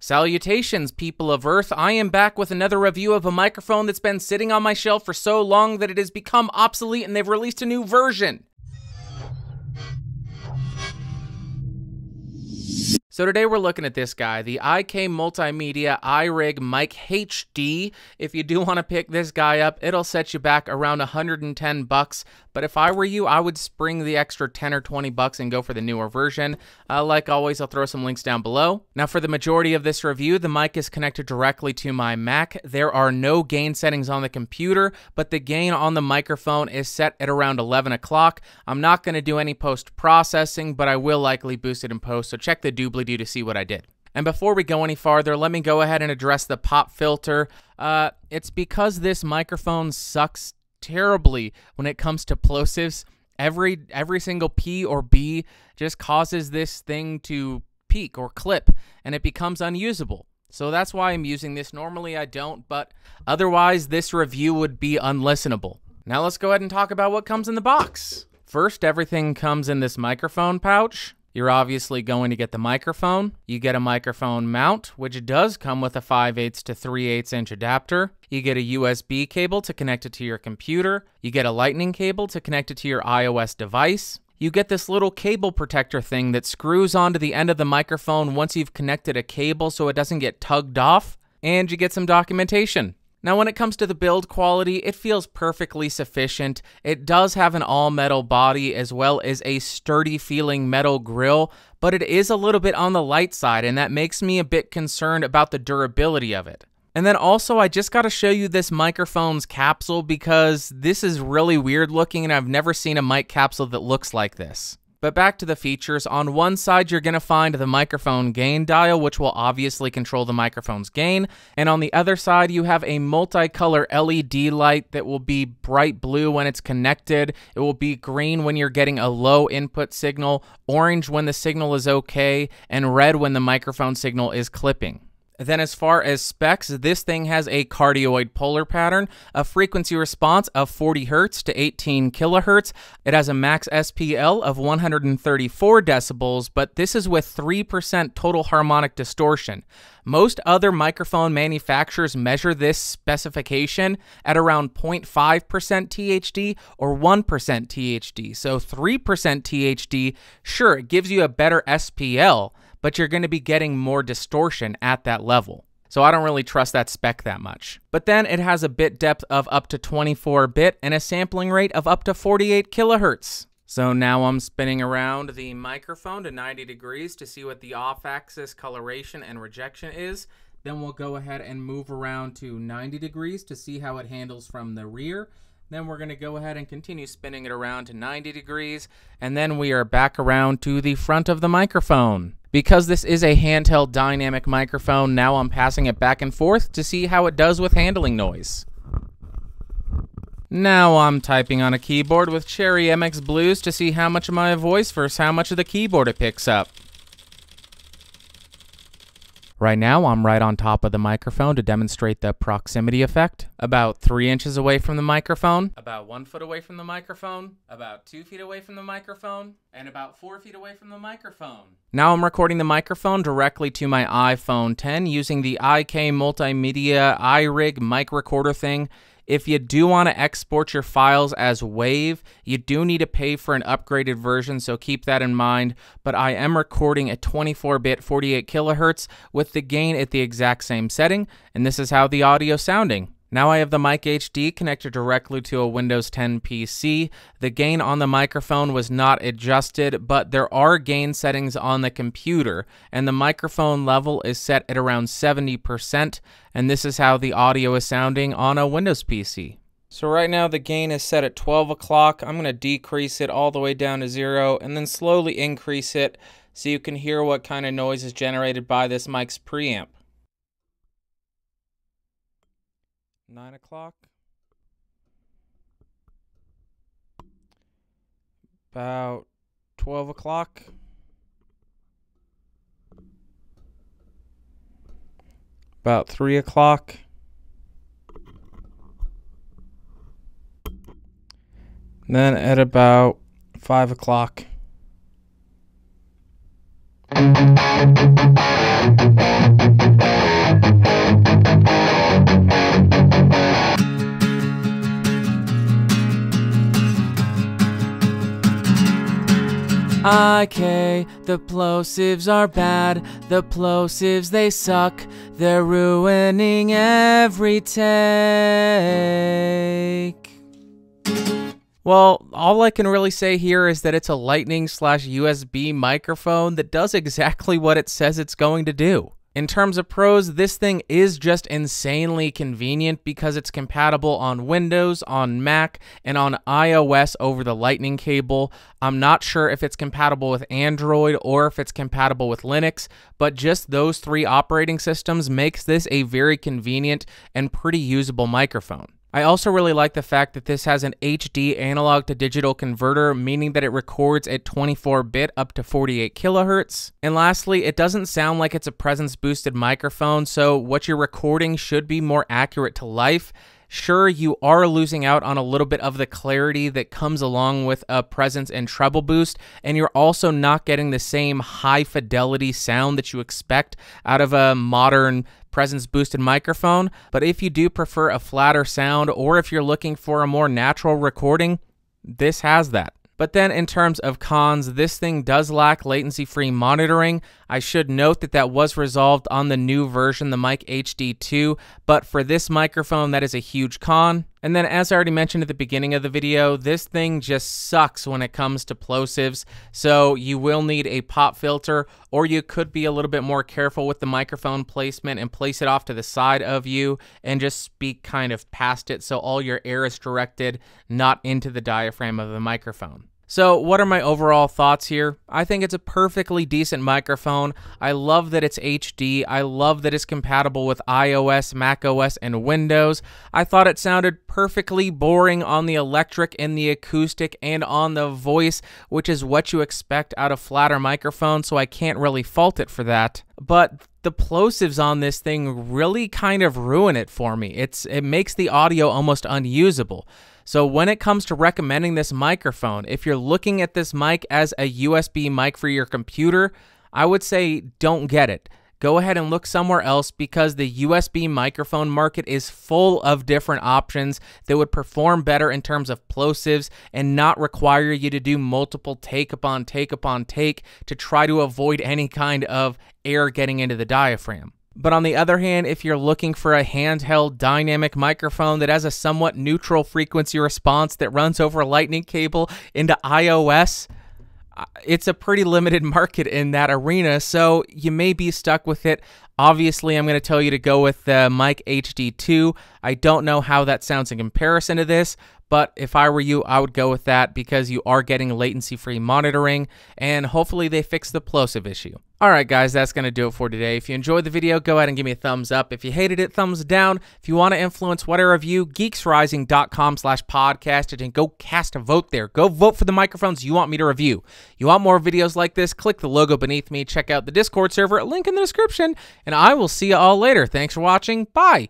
Salutations, people of Earth. I am back with another review of a microphone that's been sitting on my shelf for so long that it has become obsolete and they've released a new version. So today we're looking at this guy, the IK Multimedia iRig Mic HD. If you do want to pick this guy up, it'll set you back around 110 bucks. But if I were you, I would spring the extra 10 or 20 bucks and go for the newer version. Uh, like always, I'll throw some links down below. Now for the majority of this review, the mic is connected directly to my Mac. There are no gain settings on the computer, but the gain on the microphone is set at around 11 o'clock. I'm not going to do any post-processing, but I will likely boost it in post, so check the doobly doo to see what I did. And before we go any farther, let me go ahead and address the pop filter. Uh, it's because this microphone sucks terribly when it comes to plosives. Every every single P or B just causes this thing to peak or clip, and it becomes unusable. So that's why I'm using this. Normally I don't, but otherwise this review would be unlistenable. Now let's go ahead and talk about what comes in the box. First, everything comes in this microphone pouch. You're obviously going to get the microphone. You get a microphone mount, which does come with a 5 8 to 3 8 inch adapter. You get a USB cable to connect it to your computer. You get a lightning cable to connect it to your iOS device. You get this little cable protector thing that screws onto the end of the microphone once you've connected a cable so it doesn't get tugged off. And you get some documentation. Now, when it comes to the build quality, it feels perfectly sufficient. It does have an all metal body as well as a sturdy feeling metal grill, but it is a little bit on the light side, and that makes me a bit concerned about the durability of it. And then also, I just got to show you this microphone's capsule because this is really weird looking, and I've never seen a mic capsule that looks like this. But back to the features. On one side, you're going to find the microphone gain dial, which will obviously control the microphone's gain. And on the other side, you have a multicolor LED light that will be bright blue when it's connected. It will be green when you're getting a low input signal, orange when the signal is okay, and red when the microphone signal is clipping. Then, as far as specs, this thing has a cardioid polar pattern, a frequency response of 40 Hz to 18 kHz. It has a max SPL of 134 decibels, but this is with 3% total harmonic distortion. Most other microphone manufacturers measure this specification at around 0.5% THD or 1% THD. So 3% THD, sure, it gives you a better SPL but you're going to be getting more distortion at that level. So I don't really trust that spec that much. But then it has a bit depth of up to 24 bit and a sampling rate of up to 48 kilohertz. So now I'm spinning around the microphone to 90 degrees to see what the off-axis coloration and rejection is. Then we'll go ahead and move around to 90 degrees to see how it handles from the rear. Then we're going to go ahead and continue spinning it around to 90 degrees. And then we are back around to the front of the microphone. Because this is a handheld dynamic microphone, now I'm passing it back and forth to see how it does with handling noise. Now I'm typing on a keyboard with Cherry MX Blues to see how much of my voice versus how much of the keyboard it picks up. Right now, I'm right on top of the microphone to demonstrate the proximity effect. About three inches away from the microphone, about one foot away from the microphone, about two feet away from the microphone, and about four feet away from the microphone. Now I'm recording the microphone directly to my iPhone 10 using the IK Multimedia iRig mic recorder thing. If you do want to export your files as WAV, you do need to pay for an upgraded version, so keep that in mind. But I am recording at 24 bit 48 kilohertz with the gain at the exact same setting, and this is how the audio sounding. Now I have the Mic HD connected directly to a Windows 10 PC. The gain on the microphone was not adjusted, but there are gain settings on the computer, and the microphone level is set at around 70%, and this is how the audio is sounding on a Windows PC. So right now the gain is set at 12 o'clock. I'm going to decrease it all the way down to zero and then slowly increase it so you can hear what kind of noise is generated by this mic's preamp. 9 o'clock. About 12 o'clock. About 3 o'clock. Then at about 5 o'clock. IK, the plosives are bad. The plosives, they suck. They're ruining every take. Well, all I can really say here is that it's a lightning slash USB microphone that does exactly what it says it's going to do. In terms of pros, this thing is just insanely convenient because it's compatible on Windows, on Mac, and on iOS over the Lightning cable. I'm not sure if it's compatible with Android or if it's compatible with Linux, but just those three operating systems makes this a very convenient and pretty usable microphone. I also really like the fact that this has an HD analog to digital converter, meaning that it records at 24 bit up to 48 kilohertz. And lastly, it doesn't sound like it's a presence boosted microphone, so what you're recording should be more accurate to life. Sure, you are losing out on a little bit of the clarity that comes along with a presence and treble boost, and you're also not getting the same high fidelity sound that you expect out of a modern presence boosted microphone. But if you do prefer a flatter sound, or if you're looking for a more natural recording, this has that. But then in terms of cons, this thing does lack latency-free monitoring. I should note that that was resolved on the new version, the Mic HD2, but for this microphone, that is a huge con. And then as I already mentioned at the beginning of the video, this thing just sucks when it comes to plosives, so you will need a pop filter, or you could be a little bit more careful with the microphone placement and place it off to the side of you and just speak kind of past it so all your air is directed not into the diaphragm of the microphone. So, what are my overall thoughts here? I think it's a perfectly decent microphone. I love that it's HD. I love that it's compatible with iOS, macOS, and Windows. I thought it sounded perfectly boring on the electric and the acoustic and on the voice, which is what you expect out of flatter microphones, so I can't really fault it for that. But the plosives on this thing really kind of ruin it for me. It's it makes the audio almost unusable. So when it comes to recommending this microphone, if you're looking at this mic as a USB mic for your computer, I would say don't get it. Go ahead and look somewhere else because the USB microphone market is full of different options that would perform better in terms of plosives and not require you to do multiple take upon take upon take to try to avoid any kind of air getting into the diaphragm. But on the other hand, if you're looking for a handheld dynamic microphone that has a somewhat neutral frequency response that runs over a lightning cable into iOS, uh, it's a pretty limited market in that arena, so you may be stuck with it. Obviously, I'm going to tell you to go with the Mic HD2. I don't know how that sounds in comparison to this, but if I were you, I would go with that because you are getting latency free monitoring and hopefully they fix the plosive issue. Alright guys, that's going to do it for today. If you enjoyed the video, go ahead and give me a thumbs up. If you hated it, thumbs down. If you want to influence what I review, geeksrising.com slash podcast and go cast a vote there. Go vote for the microphones you want me to review. You want more videos like this? Click the logo beneath me. Check out the Discord server, link in the description, and I will see you all later. Thanks for watching. Bye.